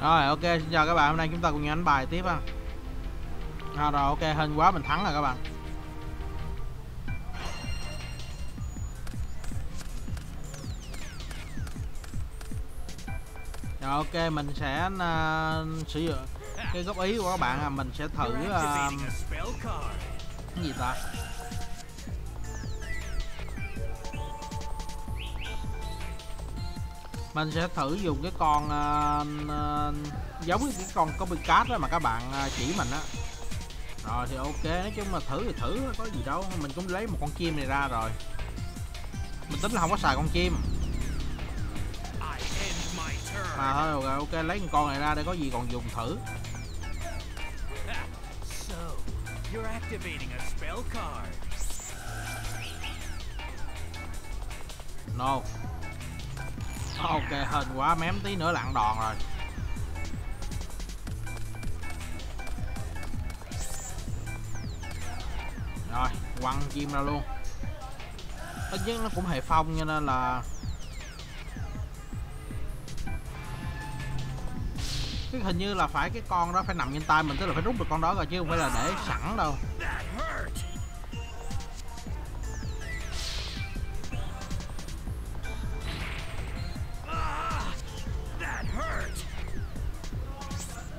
Rồi ok xin chào các bạn. Hôm nay chúng ta cùng nhau đánh bài tiếp ha. À, Rồi ok hên quá mình thắng rồi các bạn. Rồi ok mình sẽ uh, sử dụng cái góp ý của các bạn là mình sẽ thử uh, cái gì ta? Mình sẽ thử dùng cái con uh, uh, giống như cái con copycat đó mà các bạn uh, chỉ mình á rồi thì ok nói chung là thử thì thử có gì đâu mình cũng lấy một con chim này ra rồi mình tính là không có xài con chim mà thôi ok, ok lấy con này ra để có gì còn dùng thử You're activating a spell card. No. Ok, hên quá, mém tí nữa lặn đòn rồi. Rồi, quăng chim ra luôn. Tất nhiên nó cũng hệ phong cho nên là cái hình như là phải cái con đó phải nằm trên tay mình tức là phải rút được con đó rồi chứ không phải là để sẵn đâu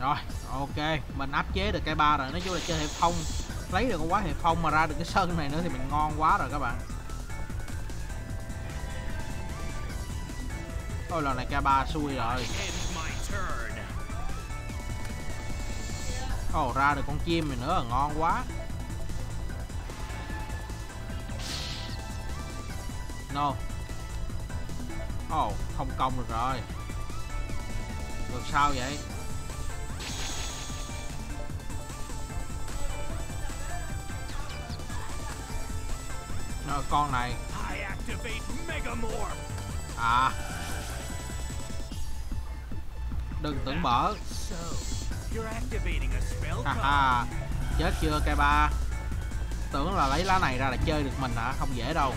rồi ok. Mình áp chế được cây ba rồi. Nói chung là chơi hệ phong lấy được con quá hệ phong mà ra được cái sân này nữa thì mình ngon quá rồi các bạn. Ôi lần này cây ba xui rồi. Ồ oh, ra được con chim này nữa là ngon quá. No. Ồ oh, không công được rồi. Được sao vậy? Rồi con này. À. Đừng tưởng mở. Haha, chết chưa cây ba? Tưởng là lấy lá này ra là chơi được mình hả? Không dễ đâu.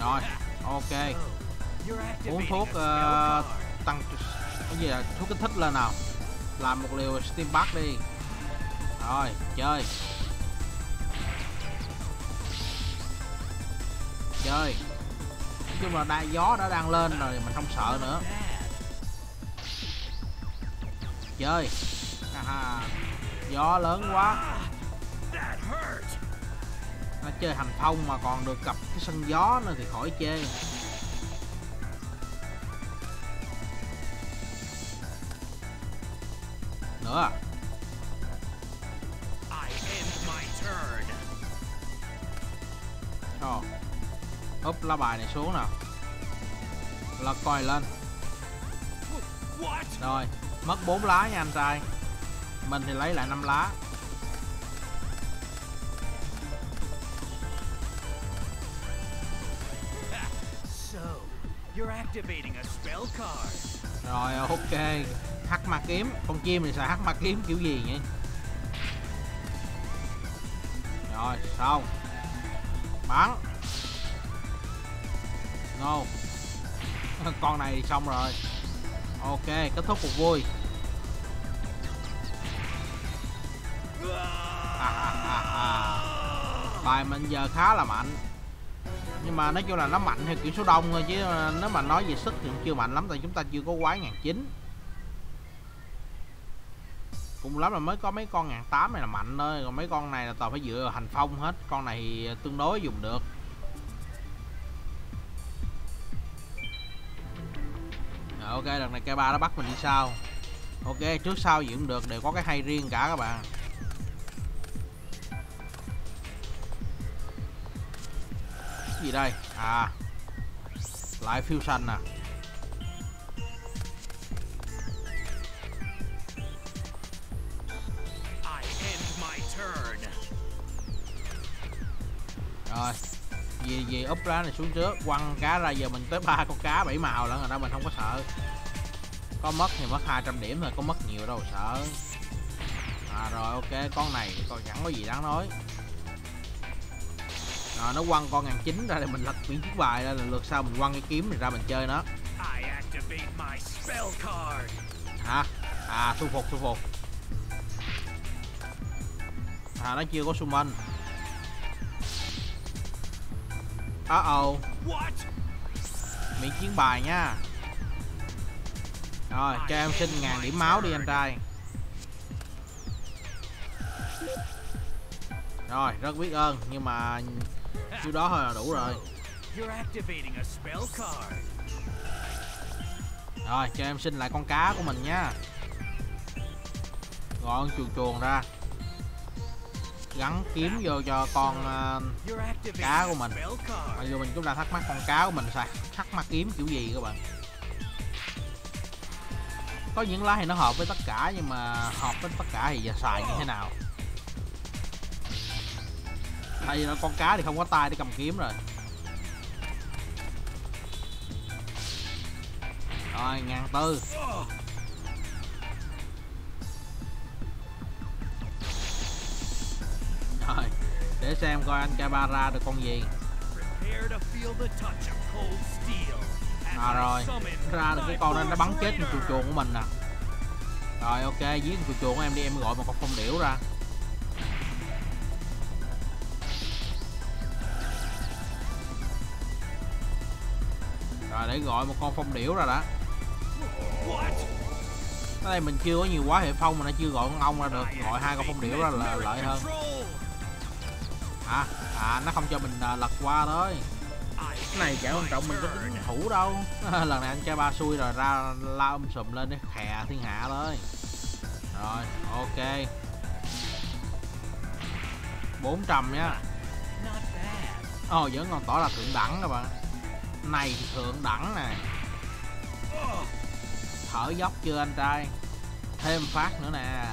Rồi, ok. Uống thuốc uh, tăng cái gì là thuốc kích thích lên nào? Làm một liều steam back đi. Rồi, chơi. Chơi. Nói chung là đa gió đã đang lên rồi mình không sợ nữa. Chơi. À, gió lớn quá. Nó chơi hành thông mà còn được cặp cái sân gió nữa thì khỏi chơi nữa. Oh úp lá bài này xuống nào. Là coi lên. Rồi mất 4 lá nha anh trai mình thì lấy lại 5 lá. Rồi ok hắc ma kiếm. Con chim thì xài hắc ma kiếm kiểu gì vậy rồi xong. Bắn. No con này xong rồi. Ok kết thúc cuộc vui. À, à, à, bài mình giờ khá là mạnh. Nhưng mà nói chung là nó mạnh theo kiểu số đông thôi chứ ờ, nếu mà nói về sức thì cũng chưa mạnh lắm tại chúng ta chưa có quái ngàn chín cũng lắm là mới có mấy con ngàn tám này là mạnh thôi, còn mấy con này là toàn phải dựa vào hành phong hết, con này tương đối dùng được. Ok, lần này cây ba nó bắt mình đi sau. Ok, trước sau gì cũng được, đều có cái hay riêng cả các bạn. Cái gì đây? À lại fusion nè rồi gì gì úp lá này xuống trước quăng cá ra giờ mình tới ba con cá bảy màu lận rồi đó mình không có sợ. Có mất thì mất 200 điểm thôi có mất nhiều đâu sợ. À rồi ok con này còn chẳng có gì đáng nói. À, nó quăng con ngàn chín ra để mình lật biến chiếc bài ra là lượt sau mình quăng cái kiếm này ra mình chơi nó. Hả? À thu phục thu phục à nó chưa có summon uh oh miễn chiến bài nha. Rồi cho em xin ngàn điểm máu đi anh trai. Rồi rất biết ơn nhưng mà nhiêu đó thôi là đủ rồi. Rồi cho em xin lại con cá của mình nha. Gọi con chuồn chuồn ra gắn kiếm vô cho con uh, Cá của mình. mặc dù mình cũng đang thắc mắc con cá của mình sao? Thắc mắc kiếm kiểu gì các bạn? Có những lá thì nó hợp với tất cả nhưng mà hợp với tất cả thì giờ xài như thế nào? Tại vì con cá thì không có tay để cầm kiếm rồi. Rồi ngàn tư. Để xem coi anh Kaba ra được con gì. À rồi. ra được cái con đó my nó bắn chết con chuồn chuồn của mình nè rồi ok giết con chuồn chuồn của em đi em gọi một con phong điểu ra. Rồi để gọi một con phong điểu ra đã. Ở đây mình chưa có nhiều quá hệ phong mà nó chưa gọi con ong ra được gọi hai con phong điểu ra là lợi hơn. À à nó không cho mình à, lật qua thôi. Cái này chả quan trọng mình có tính thủ đâu. Lần này anh trai ba xui rồi ra lao um sùm lên để khè thiên hạ thôi. Rồi ok. 400 nhá ồ vẫn còn tỏ là thượng đẳng các bạn. Này thì thượng đẳng nè. Thở dốc chưa anh trai? Thêm phát nữa nè.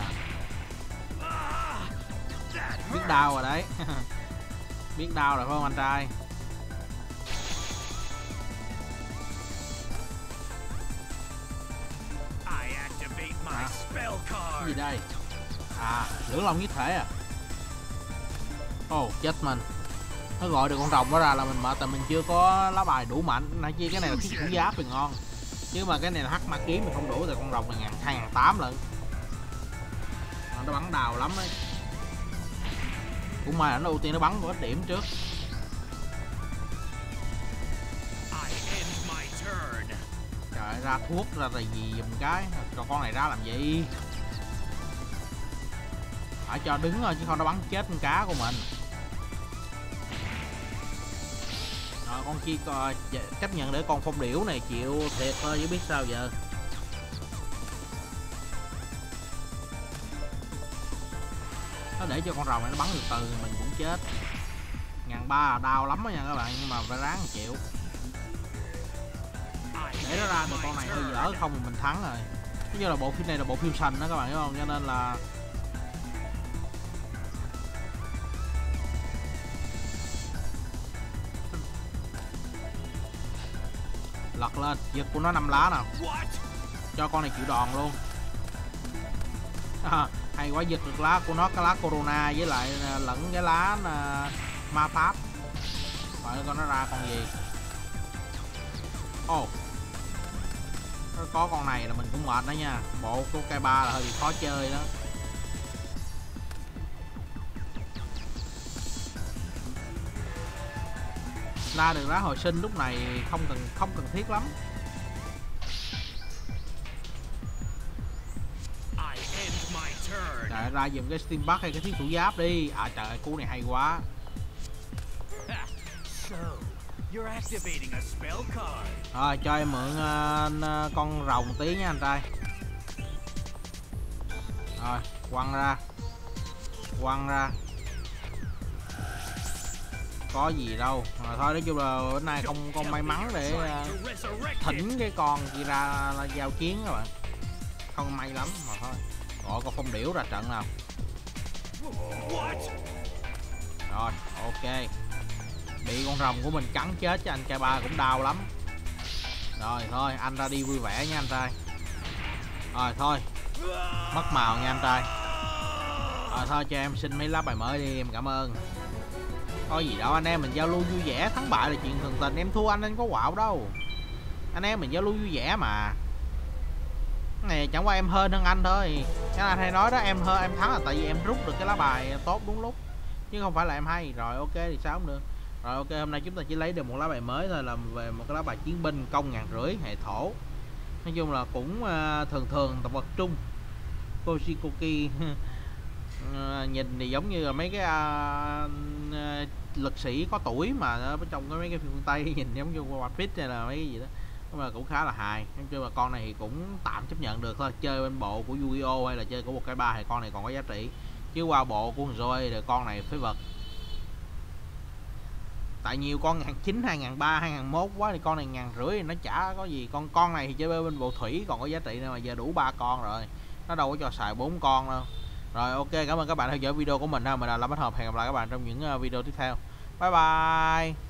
Biết đau rồi đấy biết đau rồi phải không anh trai? Cái gì đây? À lưỡng long nhất thể à? Ồ chết mình. Nó gọi được con rồng đó ra là mình mệt tại mình chưa có lá bài đủ mạnh. Nãy chi cái này là thiết thủ giáp thì ngon. Chứ mà cái này là hắc ma kiếm thì không đủ thì con rồng này ngàn hai ngàn tám lận. Nó bắn đào lắm ấy cũng may là nó ưu tiên nó bắn có ít điểm trước. Trời ra thuốc ra là gì giùm cái? Còn con này ra làm gì? Phải cho đứng thôi chứ không nó bắn chết con cá của mình. Rồi con kia coi chấp nhận để con phong điểu này chịu thiệt thôi chứ biết sao giờ để cho con rồng này nó bắn từ từ mình cũng chết. Ngàn ba là đau lắm đó nha các bạn nhưng mà phải ráng chịu để nó ra được con này hơi dở không thì mình thắng rồi. Cái như là bộ phim này là bộ phim xanh đó các bạn hiểu không? Cho nên là lật lên giật của nó năm lá nào cho con này chịu đòn luôn. À, hay quá, giật được lá của nó, cái lá corona với lại à, lẫn cái lá à, ma pháp. Phải con nó ra con gì. Ồ. Nó có con này là mình cũng mệt đó nha. Bộ của cây ba là hơi bị khó chơi đó. La được lá hồi sinh lúc này không cần không cần thiết lắm. Ra dùm cái steam bắc hay cái thiết thủ giáp đi. À trời ơi cú này hay quá. Rồi cho em mượn n- con rồng tí nha anh trai. Rồi quăng ra. Quăng ra. Có gì đâu. Mà thôi nói chung là bữa nay không có may mắn để it. thỉnh cái con kia ra là giao chiến các bạn. Không may lắm mà thôi gọi con phong điểu ra trận nào? Rồi ok. Bị con rồng của mình cắn chết cho anh trai ba cũng đau lắm. Rồi thôi anh ra đi vui vẻ nha anh trai. Rồi thôi. Mất màu nha anh trai. Thôi cho em xin mấy lá bài mới đi em cảm ơn. Có gì đâu anh em mình giao lưu vui vẻ thắng bại là chuyện thường tình. Em thua anh anh có quạo đâu. Anh em mình giao lưu vui vẻ mà cái này chẳng qua em hơn hơn anh thôi. Cái anh hay nói đó em hơn em thắng là tại vì em rút được cái lá bài tốt đúng lúc. Chứ không phải là em hay. Rồi ok thì sao cũng được. Rồi ok hôm nay chúng ta chỉ lấy được một lá bài mới thôi là về một cái lá bài chiến binh công ngàn rưỡi hệ thổ. Nói chung là cũng uh, thường thường tập vật trung Koshikoki uh, nhìn thì giống như là mấy cái uh, uh, lực sĩ có tuổi mà ở trong cái mấy cái phim phương tây nhìn giống như One Piece hay là mấy cái gì đó nhưng mà cũng khá là hài. Em chơi mà con này thì cũng tạm chấp nhận được thôi. Chơi bên bộ của Yu-Gi-Oh hay là chơi của một cái ba thì con này còn có giá trị. Chứ qua bộ của Joy thì con này phế vật. Tại nhiều con ngàn chín, hai ngàn ba, hai ngàn mốt quá thì con này ngàn rưỡi thì nó chả có gì. Con con này thì chơi bên bộ thủy còn có giá trị nữa mà giờ đủ ba con rồi. Nó đâu có cho xài bốn con đâu. Rồi, ok, cảm ơn các bạn theo dõi video của mình ha. Mình là lâm bách hợp. Hẹn gặp lại các bạn trong những ờ, video tiếp theo. Bye bye!